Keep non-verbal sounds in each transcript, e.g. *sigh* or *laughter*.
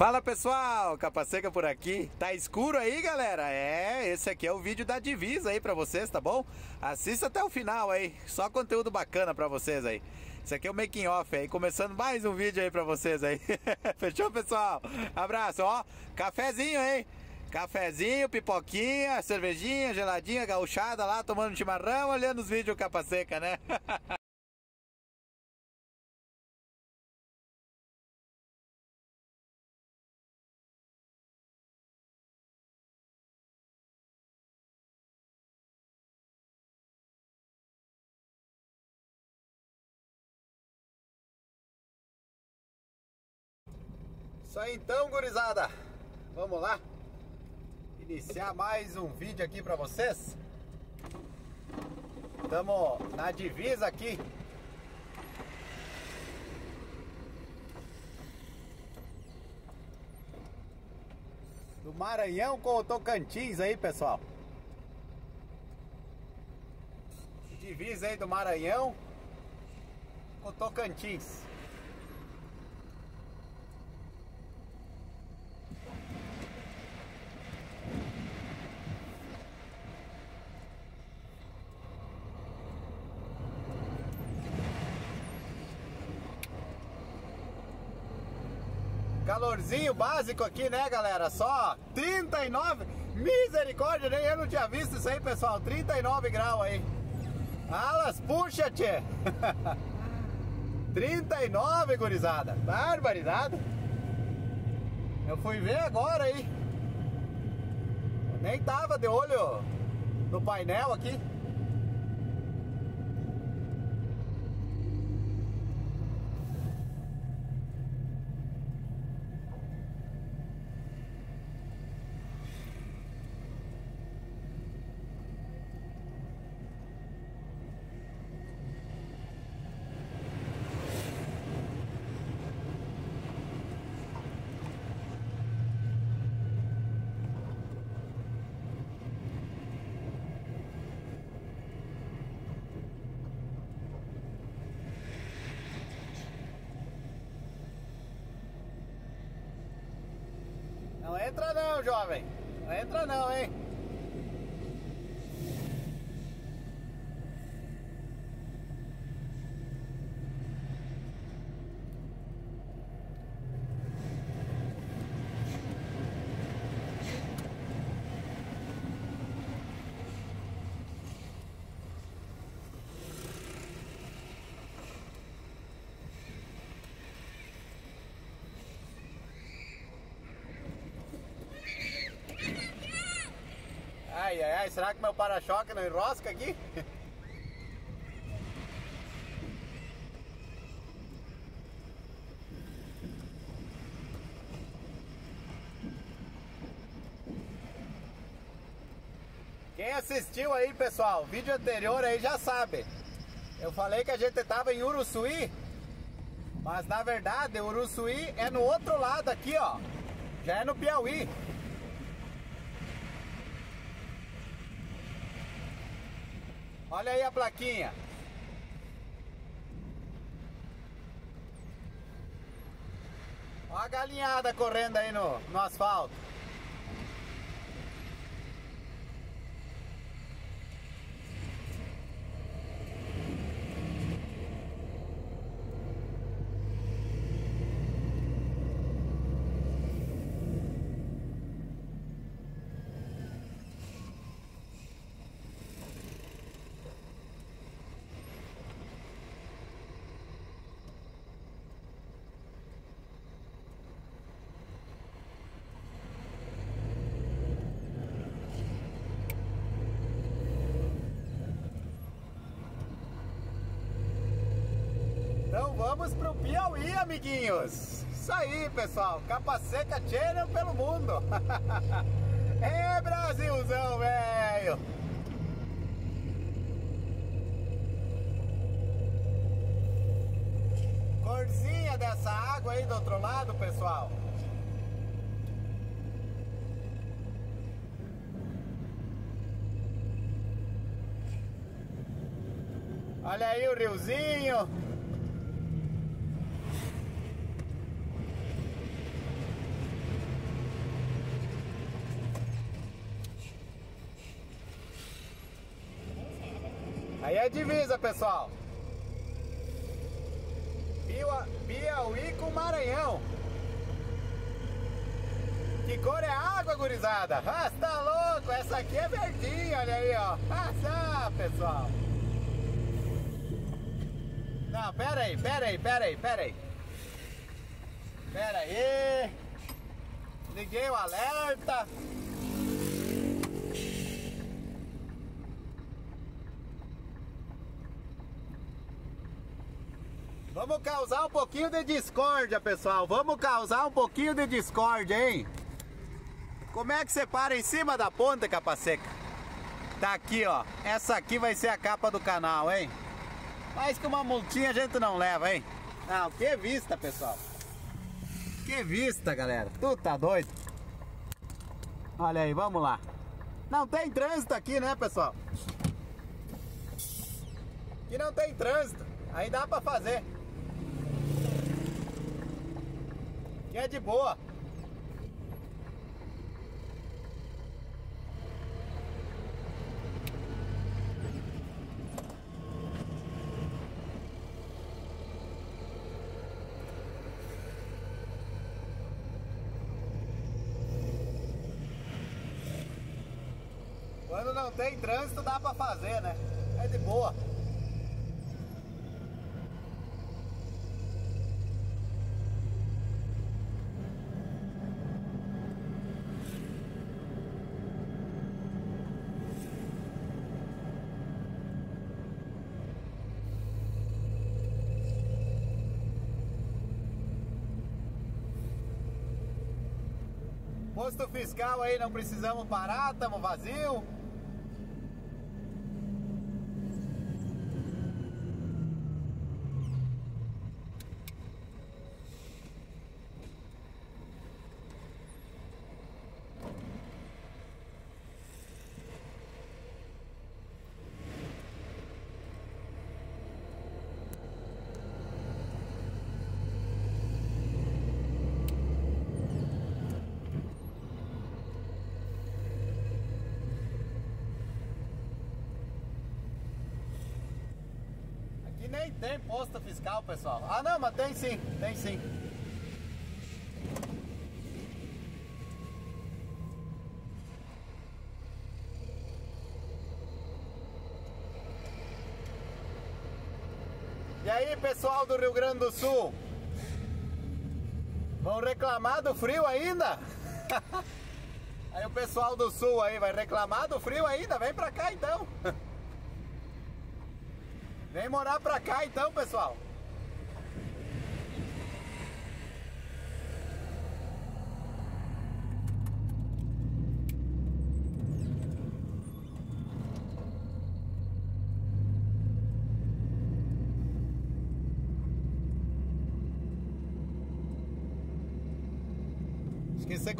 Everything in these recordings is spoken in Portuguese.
Fala pessoal, Capa Seca por aqui. Tá escuro aí, galera? É, esse aqui é o vídeo da divisa aí pra vocês, tá bom? Assista até o final aí, só conteúdo bacana pra vocês aí. Esse aqui é o making off aí, começando mais um vídeo aí pra vocês aí. *laughs* Fechou, pessoal? Abraço, ó. Cafezinho, hein? Cafezinho, pipoquinha, cervejinha, geladinha, gauchada lá, tomando chimarrão, olhando os vídeos Capa Seca, né? *laughs* Isso aí então, gurizada. Vamos lá. Iniciar mais um vídeo aqui para vocês. Estamos na divisa aqui. Do Maranhão com o Tocantins aí, pessoal. Divisa aí do Maranhão com o Tocantins. Calorzinho básico aqui, né, galera? Só 39. Misericórdia, nem eu não tinha visto isso aí, pessoal. 39 graus aí. Alas, puxa, tchê. *laughs* 39, gurizada. Barbaridade. Eu fui ver agora aí. Nem tava de olho no painel aqui. Não entra não, jovem. Não entra não, hein? Ai, ai, ai, será que meu para-choque não enrosca aqui? Quem assistiu aí, pessoal, vídeo anterior aí já sabe. Eu falei que a gente tava em Uruçuí, mas na verdade Uruçuí é no outro lado aqui, ó. Já é no Piauí. Olha aí a plaquinha. Olha a galinhada correndo aí no, no asfalto. Então vamos pro Piauí, amiguinhos. Isso aí, pessoal. Capa Seca Channel pelo mundo. *laughs* é Brasilzão, velho. Corzinha dessa água aí do outro lado, pessoal. Olha aí o riozinho. Divisa, pessoal. Piauí com Maranhão. Que cor é água, gurizada? Ah, tá louco? Essa aqui é verdinha, olha aí, ó. Ah, tá, pessoal. Não, pera aí, pera aí, pera aí, pera aí. Pera aí. Liguei o alerta. Vamos causar um pouquinho de discórdia, pessoal. Vamos causar um pouquinho de discórdia, hein? Como é que você para em cima da ponta, capa seca? Tá aqui, ó. Essa aqui vai ser a capa do canal, hein? Mais que uma multinha a gente não leva, hein? Não, que vista, pessoal. Que vista, galera. Tu tá doido? Olha aí, vamos lá. Não tem trânsito aqui, né, pessoal? Aqui não tem trânsito. Aí dá pra fazer. Que é de boa. Quando não tem trânsito dá pra fazer, né? É de boa. Posto fiscal aí, não precisamos parar, estamos vazio. Aqui nem tem posto fiscal, pessoal. Ah, não, mas tem sim, tem sim. E aí, pessoal do Rio Grande do Sul? Vão reclamar do frio ainda? *laughs* aí o pessoal do Sul aí vai reclamar do frio ainda? Vem pra cá então. *laughs* Vem morar pra cá então, pessoal.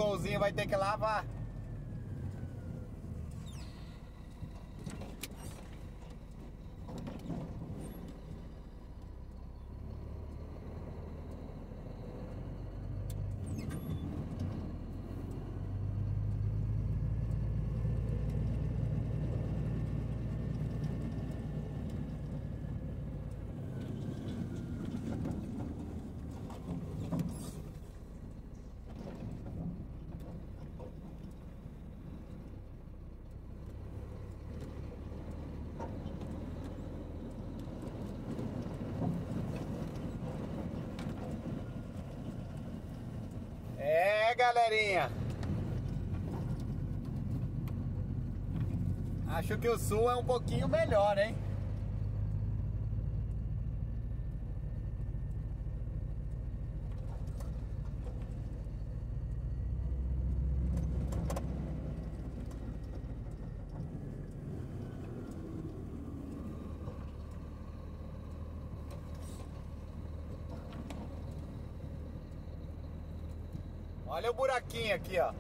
Golzinho vai ter que lavar. É, galerinha. Que o sul é um pouquinho melhor, hein? Olha o buraquinho aqui, ó.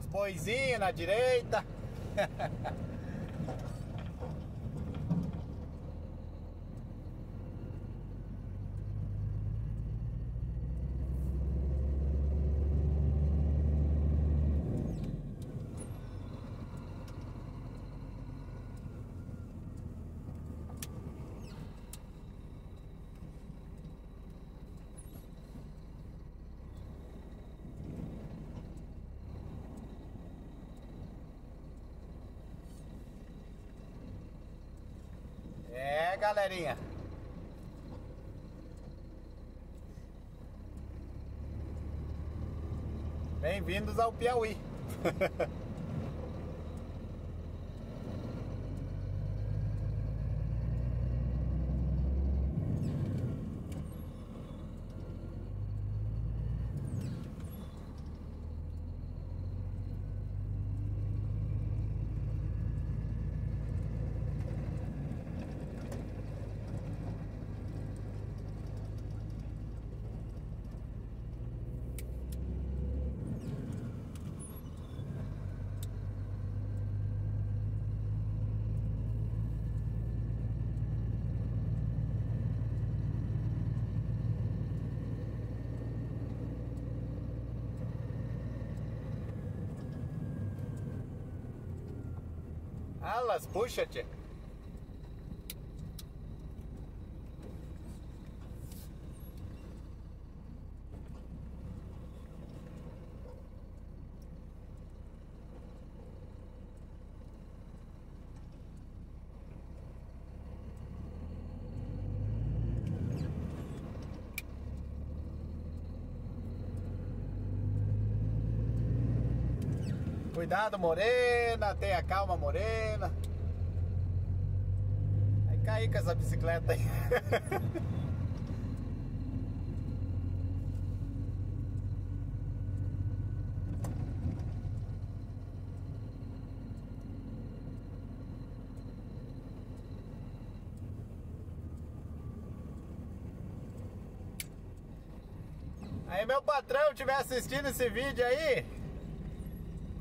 Os boizinhos na direita. *laughs* galerinha. Bem-vindos ao Piauí. *laughs* Alas, puxa-te. Cuidado, morena, tenha calma, morena. Vai cair com essa bicicleta aí. Aí meu patrão estiver assistindo esse vídeo aí,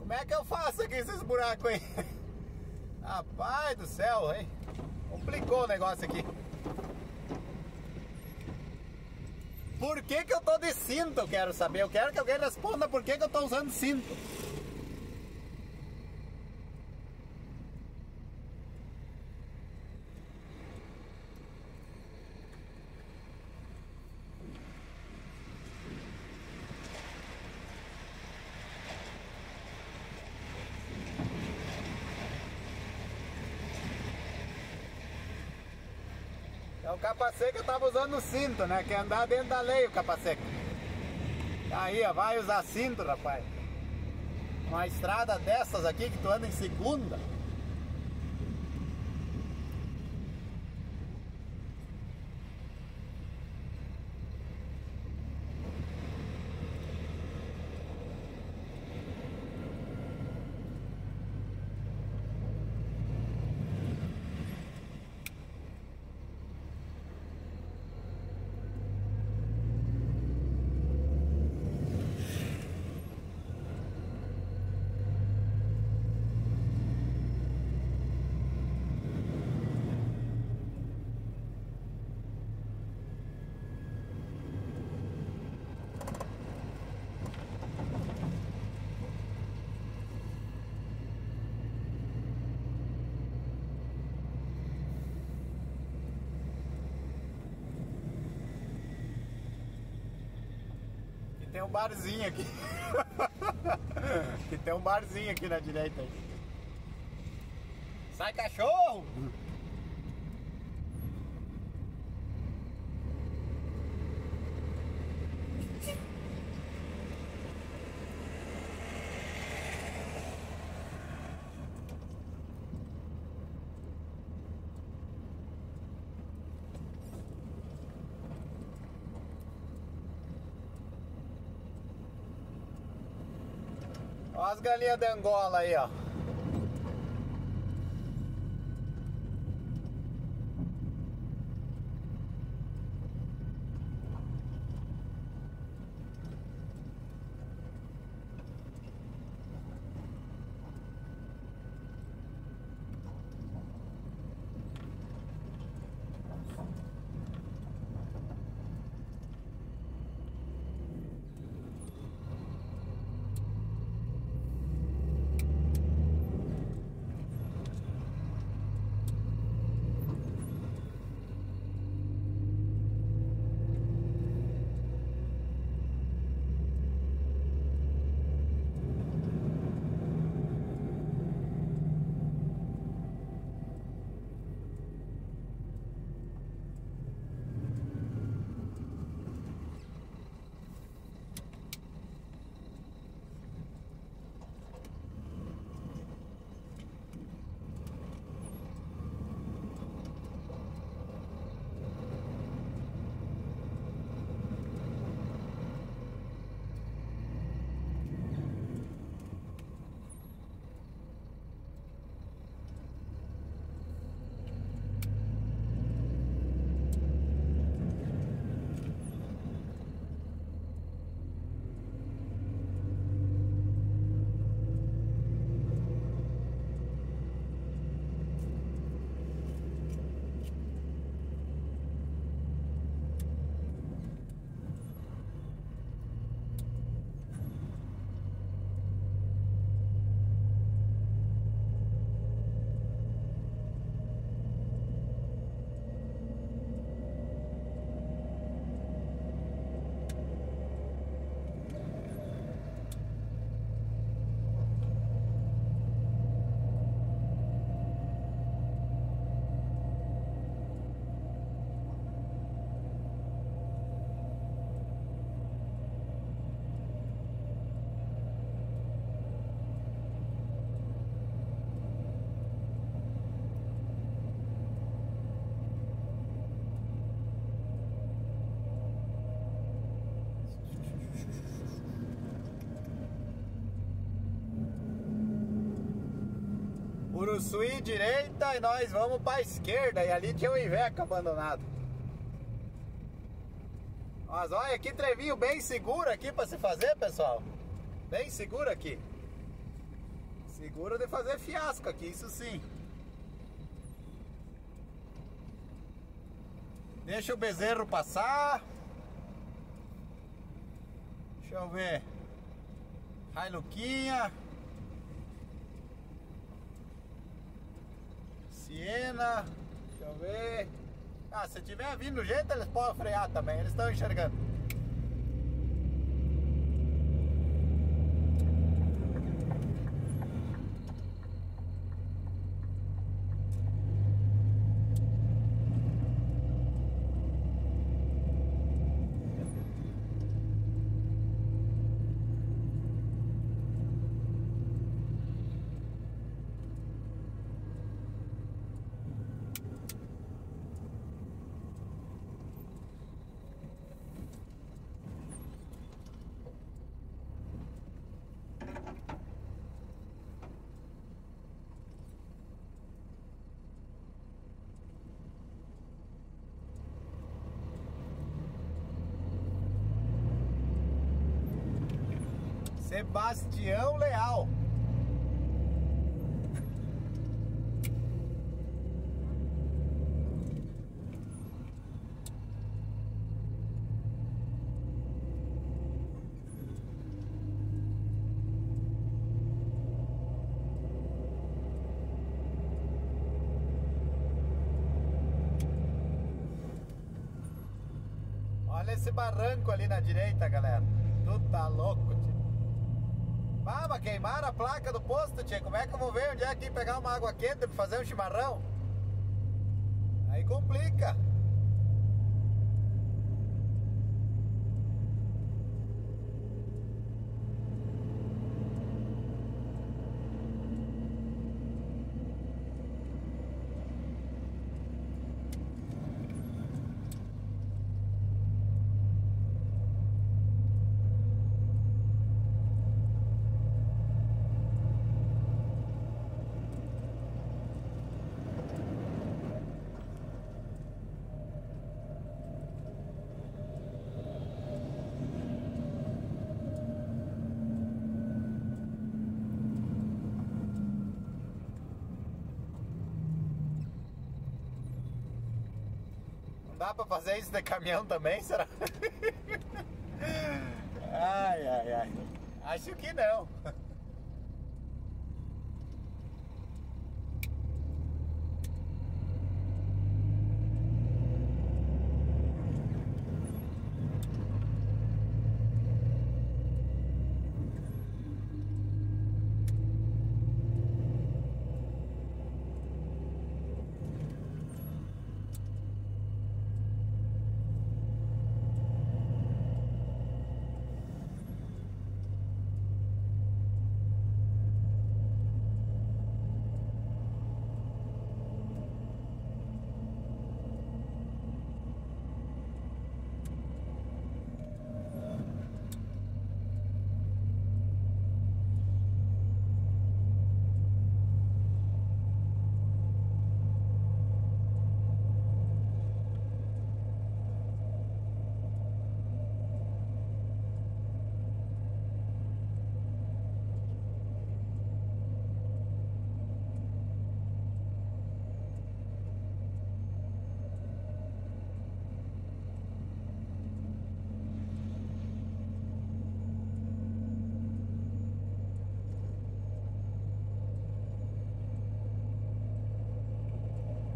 como é que eu faço aqui esses buracos aí? Rapaz do céu, hein? Complicou o negócio aqui. Por que que eu tô de cinto, eu quero saber. Eu quero que alguém responda por que que eu tô usando cinto. Capacete eu tava usando o cinto, né? Que andar dentro da lei o capacete. Aí, ó, vai usar cinto, rapaz. Uma estrada dessas aqui que tu anda em segunda. Que tem um barzinho aqui. *laughs* que tem um barzinho aqui na direita. Sai cachorro! Galinhas da Angola aí, ó. Uruçuí direita e nós vamos pra esquerda. E ali tinha o Iveco abandonado. Mas olha que trevinho bem seguro aqui para se fazer, pessoal. Bem seguro aqui. Seguro de fazer fiasco aqui, isso sim. Deixa o bezerro passar. Deixa eu ver. Luquinha. Siena. Deixa eu ver. Ah, se tiver vindo jeito, eles podem frear também. Eles estão enxergando. Sebastião Leal. Olha esse barranco ali na direita, galera. Tu tá louco, tio. Ah, mas queimaram a placa do posto, tia. Como é que eu vou ver onde é que pegar uma água quente pra fazer um chimarrão? Aí complica. Dá fazer isso de caminhão também, será? *laughs* ai, ai, ai. Acho que não.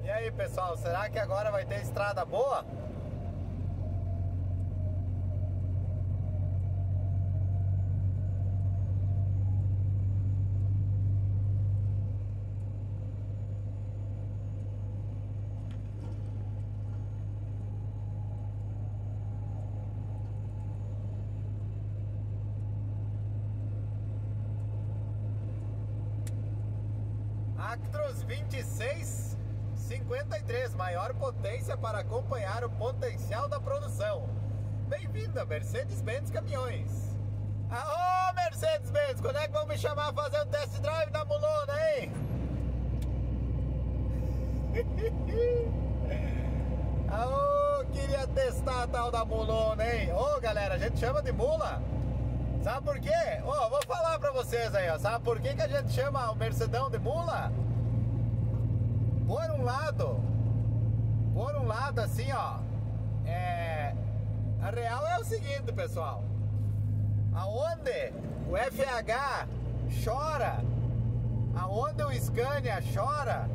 E pessoal, será que agora vai ter estrada boa? Actros 26 53, maior potência para acompanhar o potencial da produção. Bem-vindo a Mercedes-Benz Caminhões. Aô, Mercedes-Benz, quando é que vão me chamar a fazer um test drive na Mulona, hein? *laughs* oh, queria testar a tal da mulona, hein? Ô, galera, a gente chama de mula. Sabe por quê? Ó, vou falar pra vocês aí, ó. Sabe por que, que a gente chama o Mercedão de mula? Por um lado, por um lado, assim, ó. É. A real é o seguinte, pessoal. Aonde o FH chora, aonde o Scania chora,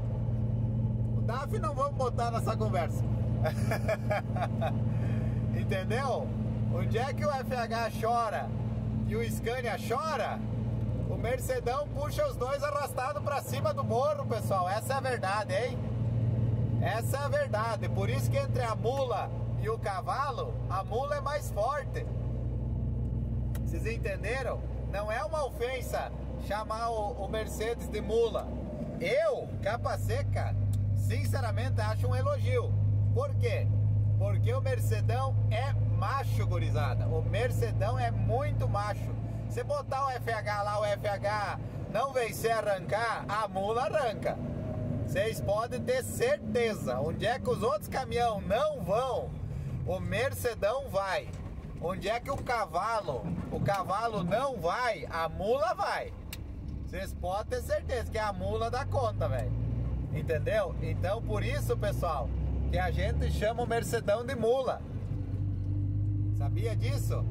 o DAF não vamos botar nessa conversa. *laughs* Entendeu? Onde é que o FH chora e o Scania chora? Mercedão puxa os dois arrastados para cima do morro, pessoal. Essa é a verdade, hein? Essa é a verdade. Por isso que entre a mula e o cavalo, a mula é mais forte. Vocês entenderam? Não é uma ofensa chamar o, o Mercedes de mula. Eu, capa seca, sinceramente acho um elogio. Por quê? Porque o Mercedão é macho, gurizada. O Mercedão é muito macho. Se botar o FH lá, o FH não vencer arrancar, a mula arranca. Vocês podem ter certeza. Onde é que os outros caminhão não vão, o Mercedão vai. Onde é que o cavalo, o cavalo não vai, a mula vai. Vocês podem ter certeza que é a mula da conta, velho. Entendeu? Então por isso, pessoal, que a gente chama o Mercedão de mula. Sabia disso?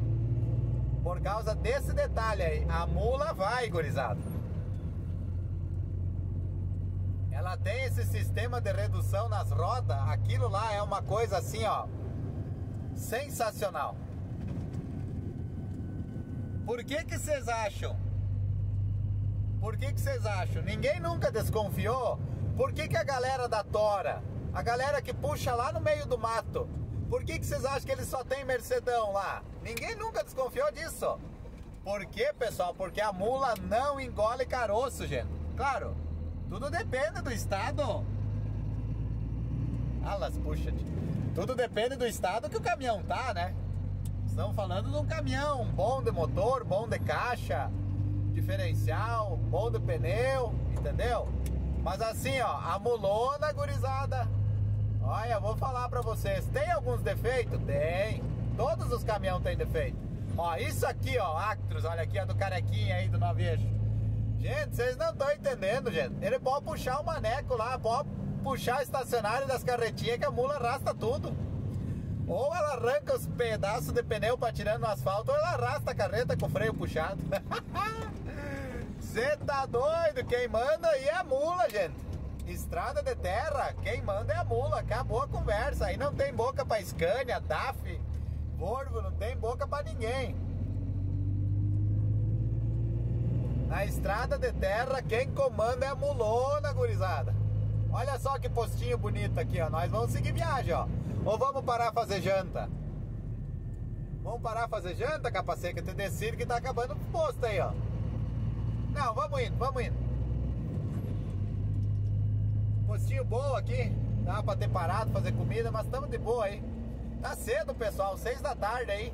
Por causa desse detalhe aí, a mula vai, gurizada. Ela tem esse sistema de redução nas rodas, aquilo lá é uma coisa assim, ó, sensacional. Por que que vocês acham? Por que que vocês acham? Ninguém nunca desconfiou. Por que que a galera da Tora, a galera que puxa lá no meio do mato, por que, que vocês acham que ele só tem Mercedão lá? Ninguém nunca desconfiou disso. Por quê, pessoal? Porque a mula não engole caroço, gente. Claro, tudo depende do estado. Alas, puxa, tudo depende do estado que o caminhão tá, né? Estamos falando de um caminhão bom de motor, bom de caixa, diferencial, bom de pneu, entendeu? Mas assim, ó, a mulona, gurizada, Olha, vou falar pra vocês, tem alguns defeitos? Tem. Todos os caminhões têm defeito. Ó, isso aqui, ó, Actros, olha aqui, ó, do carequinha aí do navejo. Gente, vocês não estão entendendo, gente. Ele pode puxar o maneco lá, pode puxar o estacionário das carretinhas que a mula arrasta tudo. Ou ela arranca os pedaços de pneu tirar no asfalto, ou ela arrasta a carreta com o freio puxado. *laughs* Você tá doido? Quem manda aí é a mula, gente. Estrada de terra, quem manda é a mula, acabou a conversa. Aí não tem boca pra Scania, DAF, Volvo, não tem boca pra ninguém. Na estrada de terra, quem comanda é a mulona, gurizada. Olha só que postinho bonito aqui, ó. Nós vamos seguir viagem, ó. Ou vamos parar fazer janta? Vamos parar fazer janta, capacete, que tu decide que tá acabando o posto aí, ó. Não, vamos indo, vamos indo postinho bom aqui. Dá pra ter parado, fazer comida, mas estamos de boa aí. Tá cedo, pessoal, seis da tarde aí.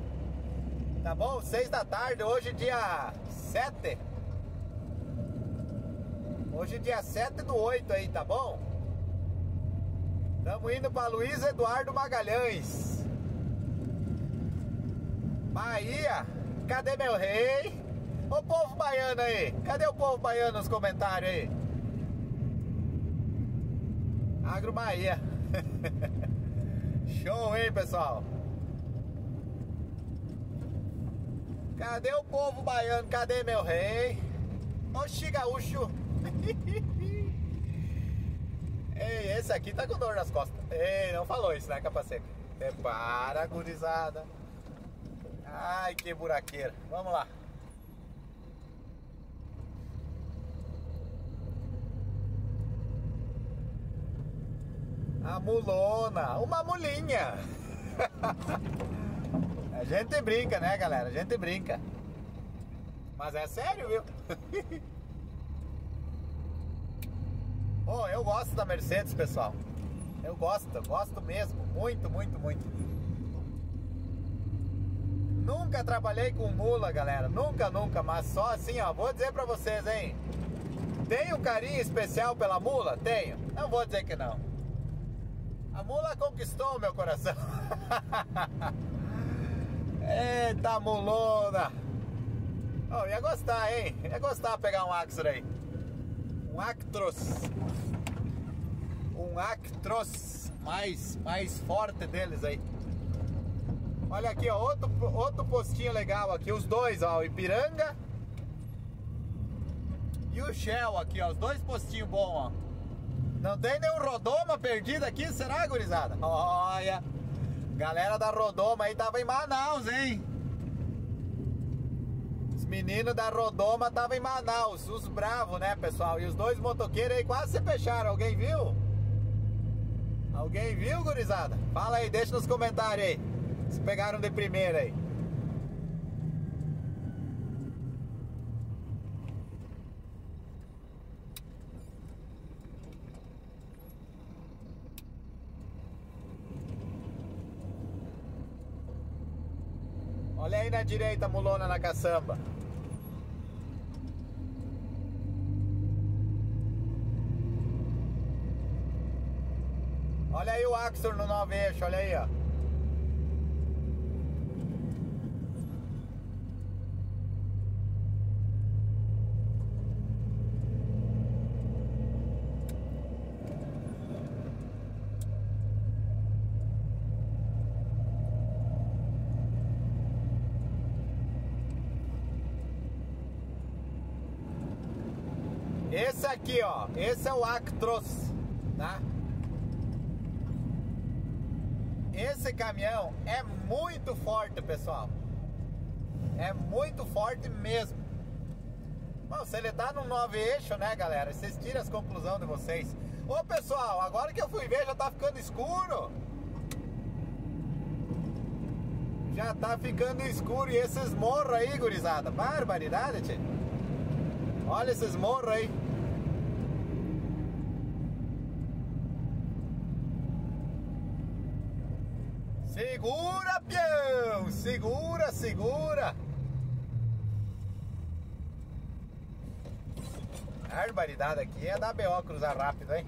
Tá bom? Seis da tarde, hoje dia 7. Hoje dia 7 do 8 aí, tá bom? Estamos indo para Luiz Eduardo Magalhães. Bahia, cadê meu rei? Ô povo baiano aí, cadê o povo baiano nos comentários aí? Agro Bahia. *laughs* Show, hein, pessoal? Cadê o povo baiano? Cadê meu rei? Oxi, gaúcho. *laughs* Ei, esse aqui tá com dor nas costas. Ei, não falou isso, né, capacete? É para, gurizada. Ai, que buraqueira. Vamos lá. A mulona, uma mulinha. *laughs* A gente brinca, né, galera? A gente brinca. Mas é sério, viu? *laughs* oh, eu gosto da Mercedes, pessoal. Eu gosto, gosto mesmo. Muito, muito, muito. Nunca trabalhei com mula, galera. Nunca, nunca. Mas só assim, ó. Vou dizer pra vocês, hein. Tenho carinho especial pela mula? Tenho. Não vou dizer que não. A mula conquistou meu coração. *laughs* Eita mulona! Oh, ia gostar, hein? Ia gostar pegar um Axor aí. Um Actros. Um Actros mais, mais forte deles aí. Olha aqui, ó, outro, outro postinho legal aqui, os dois, ó, o Ipiranga e o Shell aqui, ó, os dois postinhos bons, ó. Não tem nenhum Rodoma perdido aqui, será, gurizada? Olha, galera da Rodoma aí tava em Manaus, hein? Os meninos da Rodoma tava em Manaus, os bravos, né, pessoal? E os dois motoqueiros aí quase se fecharam, alguém viu? Alguém viu, gurizada? Fala aí, deixa nos comentários aí. Se pegaram de primeira aí. Na direita, mulona na caçamba. Olha aí o Axor no 9 eixo, olha aí, ó. Esse aqui, ó, esse é o Actros, tá? Esse caminhão é muito forte, pessoal. É muito forte mesmo. Bom, se ele tá no 9 eixo, né, galera? Vocês tiram as conclusões de vocês. Ô, pessoal, agora que eu fui ver, já tá ficando escuro. Já tá ficando escuro. E esses morros aí, gurizada? Barbaridade, tio. Olha esses morros aí. Barbaridade aqui é da BO cruzar rápido, hein?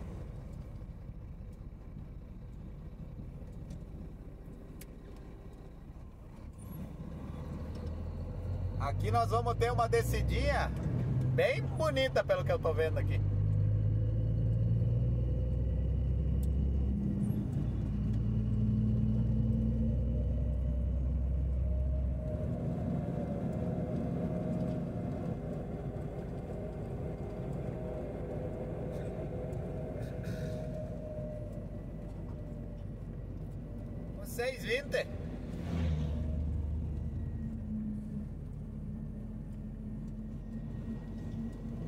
Aqui nós vamos ter uma descidinha bem bonita pelo que eu tô vendo aqui. seis vinte.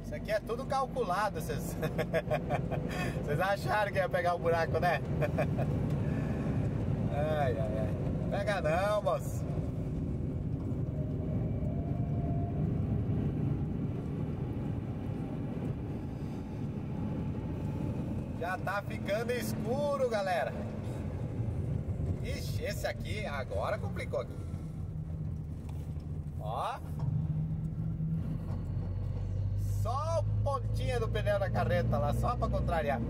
Isso aqui é calculado, vocês. *laughs* vocês acharam que ia pegar o buraco, né? *laughs* ai, ai, ai. Pega não, moço. Já tá ficando escuro, galera. Ixi, esse aqui agora complicou aqui. Ó. Só o pontinha do pneu da carreta lá, só pra contrariar.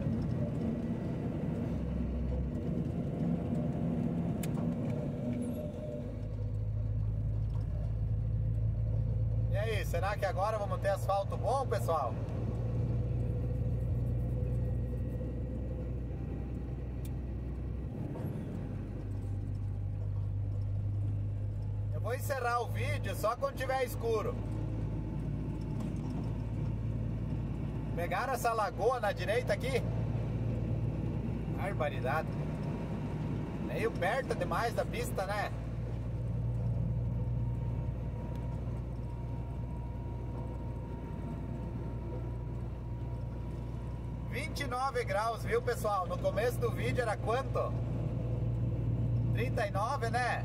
E aí, será que agora vamos ter asfalto bom, pessoal? vou encerrar o vídeo só quando tiver escuro. Pegaram essa lagoa na direita aqui? Barbaridade. Meio perto demais da pista, né? Vinte e nove graus, viu pessoal? No começo do vídeo era quanto? 39, né?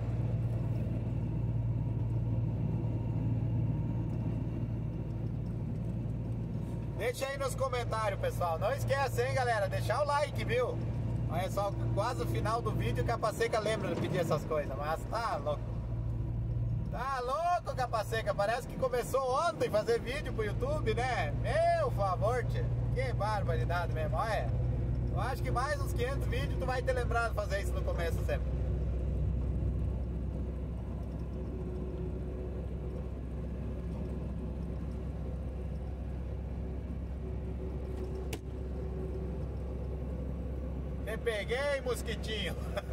Deixa aí nos comentários, pessoal. Não esquece, hein, galera? Deixar o like, viu? Olha só, quase o final do vídeo, Capaceca lembra de pedir essas coisas. Mas tá louco. Tá louco, Capaceca. Parece que começou ontem fazer vídeo pro YouTube, né? Meu favor, tia. Que barbaridade mesmo, olha. Eu acho que mais uns 500 vídeos tu vai ter lembrado de fazer isso no começo sempre. Me peguei, mosquitinho. *laughs*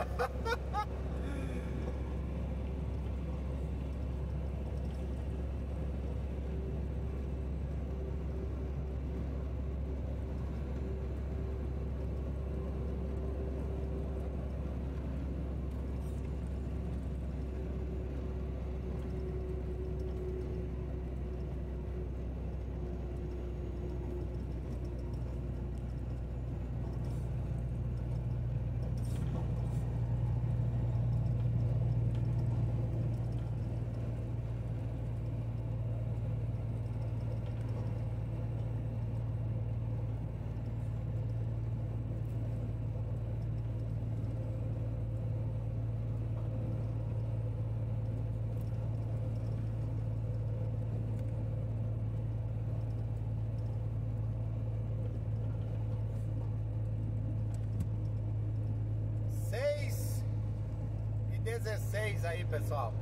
16 aí, pessoal.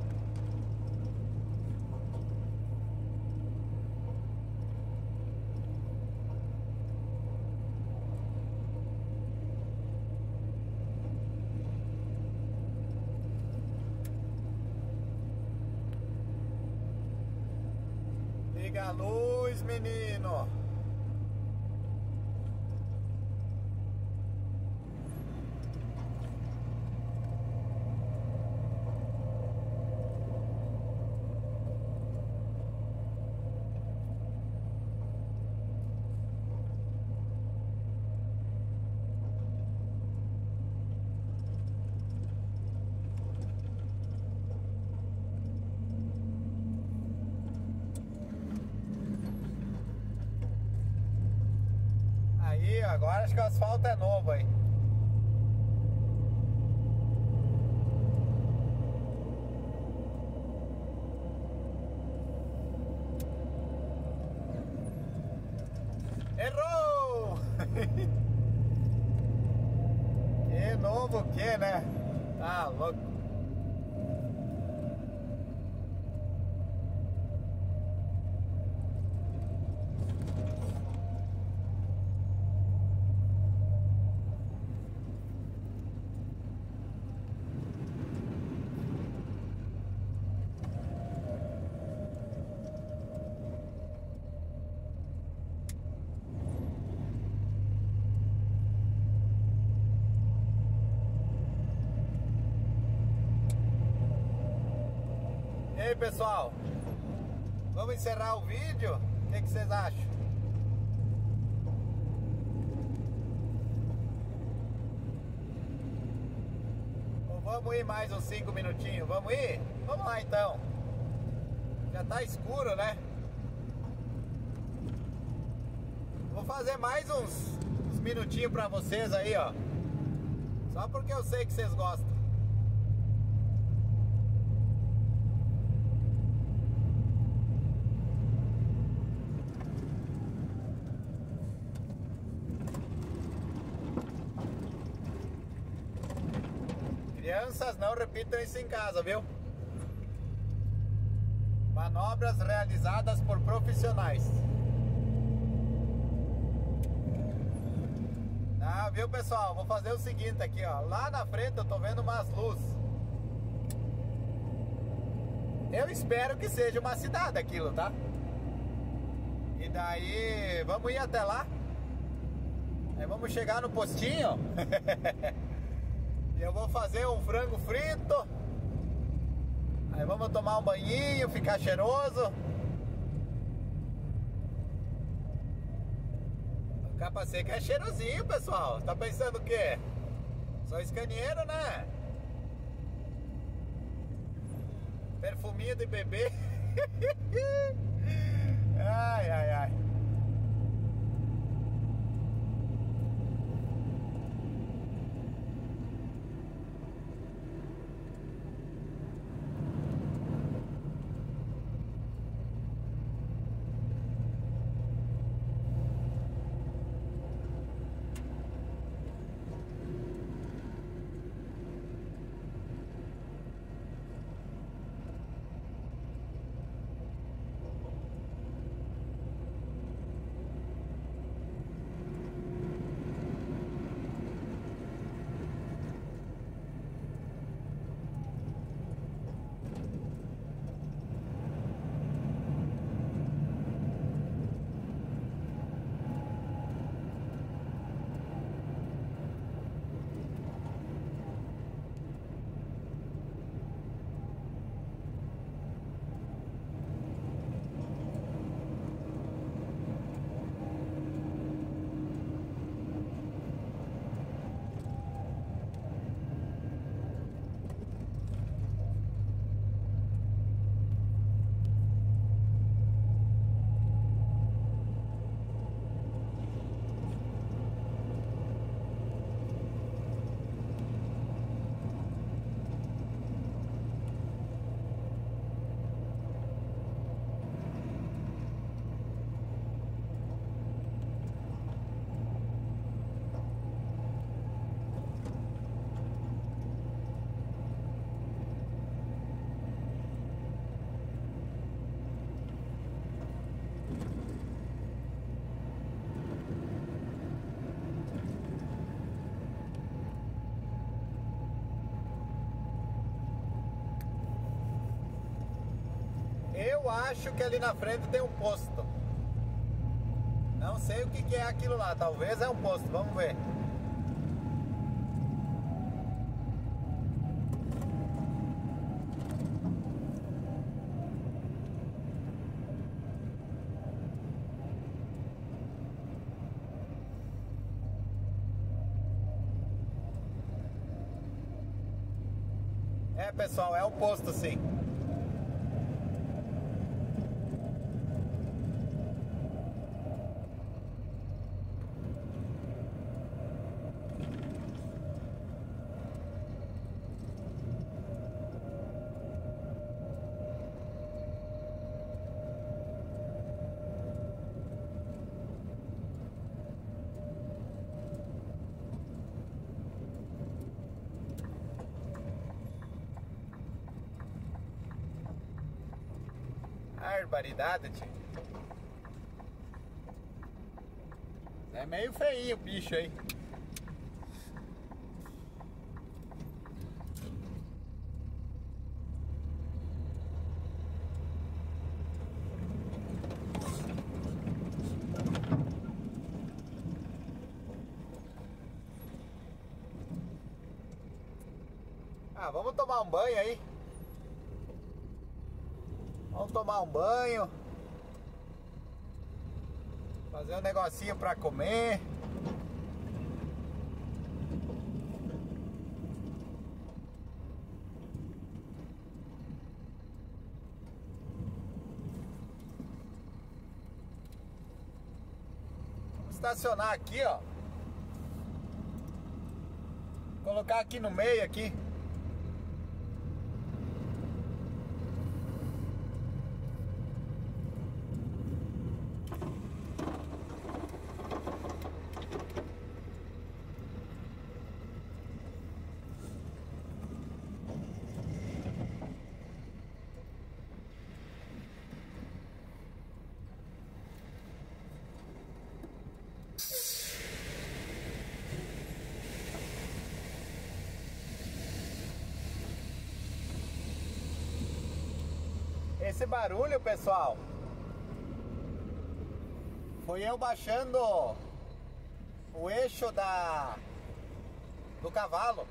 Liga a luz, menino. Agora acho que o asfalto é novo aí. Errou! que novo que, né? Tá louco. E aí, pessoal? Vamos encerrar o vídeo? O que, que vocês acham? Vamos ir mais uns 5 minutinhos? Vamos ir? Vamos lá então. Já tá escuro, né? Vou fazer mais uns, uns minutinhos pra vocês aí, ó. Só porque eu sei que vocês gostam. Crianças, não repitam isso em casa, viu? Manobras realizadas por profissionais. Ah, viu pessoal? Vou fazer o seguinte aqui, ó. Lá na frente eu tô vendo umas luzes. Eu espero que seja uma cidade aquilo, tá? E daí, vamos ir até lá. Aí vamos chegar no postinho. *laughs* E eu vou fazer um frango frito. Aí vamos tomar um banhinho, ficar cheiroso. O capa seca é cheirosinho, pessoal. Tá pensando o quê? Sou escaneiro, né? Perfuminho de bebê. *laughs* ai, ai, ai. Acho que ali na frente tem um posto. Não sei o que, que é aquilo lá. Talvez é um posto. Vamos ver. É, pessoal, é o posto sim. Barbaridade, tio. É meio feio o bicho aí. Ah, vamos tomar um banho aí. Vamos tomar um banho. Fazer um negocinho para comer. Estacionar aqui, ó. Colocar aqui no meio aqui. Esse barulho, pessoal, foi eu baixando o eixo da do cavalo.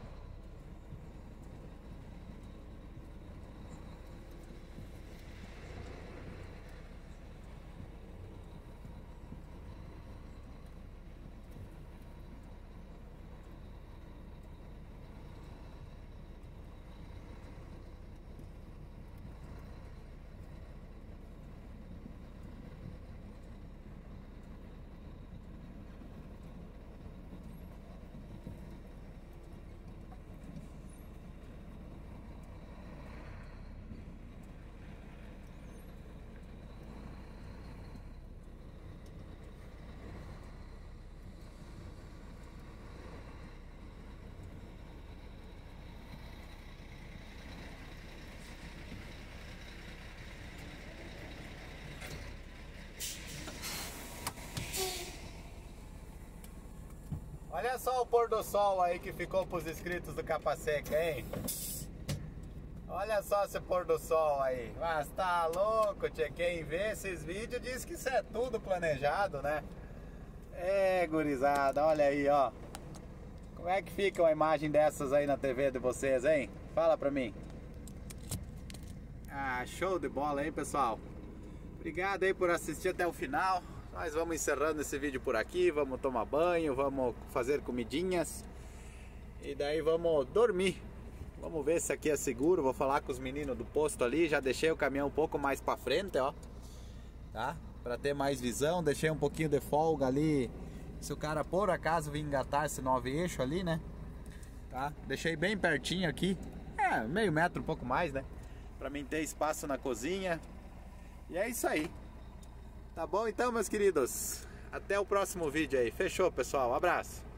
Olha só o pôr do sol aí que ficou pros inscritos do Capa Seca, hein? Olha só esse pôr do sol aí. Mas tá louco, tia. Quem vê esses vídeos diz que isso é tudo planejado, né? É, gurizada, olha aí, ó. Como é que fica uma imagem dessas aí na TV de vocês, hein? Fala pra mim. Ah, show de bola, hein, pessoal? Obrigado aí por assistir até o final. Nós vamos encerrando esse vídeo por aqui, vamos tomar banho, vamos fazer comidinhas e daí vamos dormir. Vamos ver se aqui é seguro, vou falar com os meninos do posto ali, já deixei o caminhão um pouco mais para frente, ó. Tá? Para ter mais visão, deixei um pouquinho de folga ali. Se o cara por acaso vir engatar esse nove eixo ali, né? Tá? Deixei bem pertinho aqui. É, meio metro, um pouco mais, né? Para mim ter espaço na cozinha. E é isso aí. Tá bom então, meus queridos? Até o próximo vídeo aí. Fechou, pessoal. Um abraço.